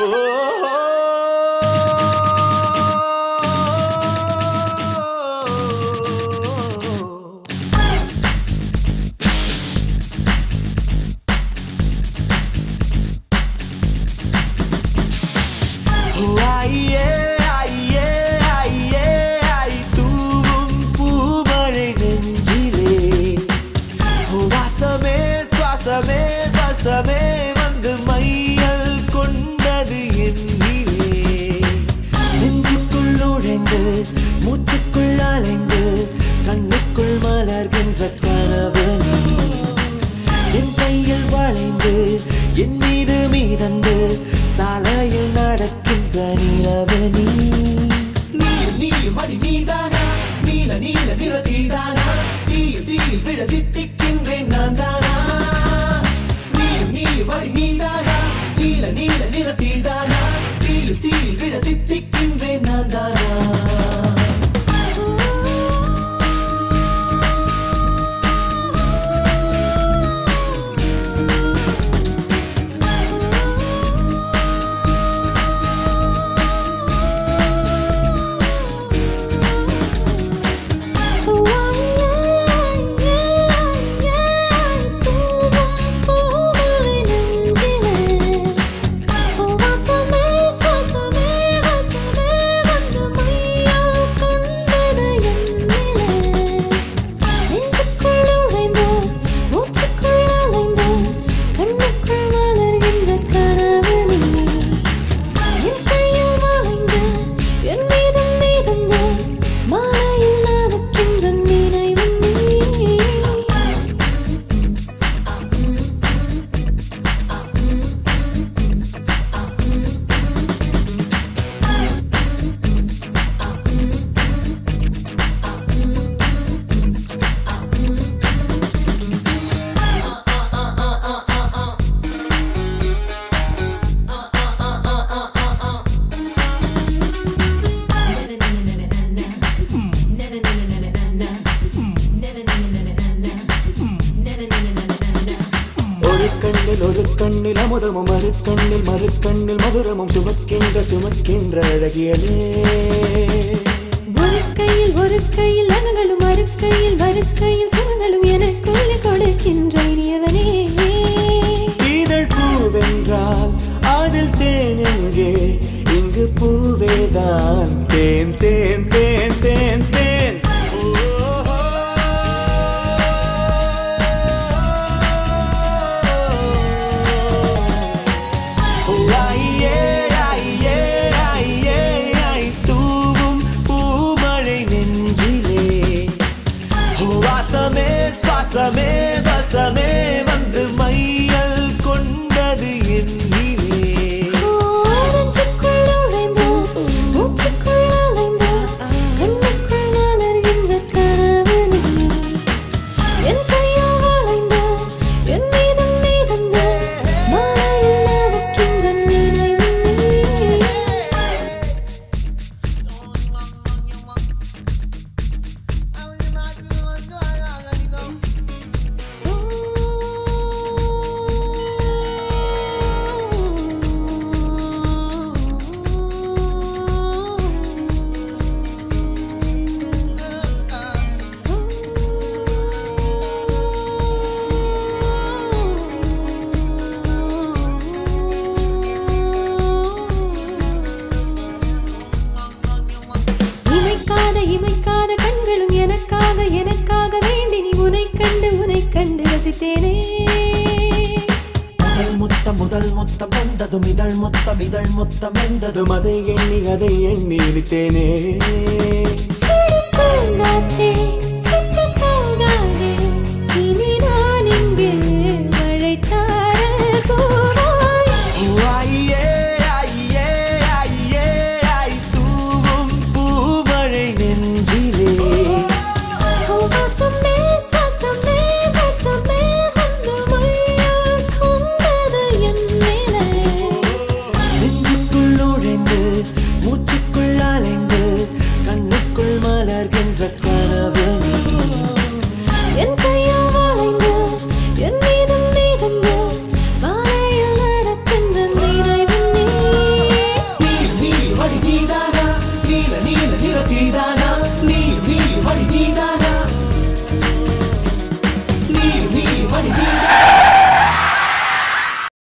Oh. நீயும் அடி நீதானா? நீல நீல நிறத்தில்தானா தீயில் தீயில் விழ தித்திக்கின்றேன் நான் தானா? நீயும் நீயும் அடி நீதானா? கண்ணில் ஒரு கண்ணில் அமுதமும் மறு கண்ணில் மறு கண்ணில் மதுரமும் சுமக்கின்ற சுமக்கின்ற அழகியலே. ஒரு கையில் ஒரு கையில் அகங்களும் மறு கையில் மறு கையில் சுகங்களும் எனக்குள்ளே கொடுக்கின்ற இனியவனே. இதழ் பூவென்றால் ஆதில் தேன் எங்கே? இங்கு பூவேதான் தேன் தேன் தேன். கண்டதும் இதழ் மொத்தம் இதழ் மொத்தம் எந்ததும் அதை எண்ணி அதை எண்ணி இழித்தேனே. காற்றே. నిరతీదానా నీ నీ వడి నీదా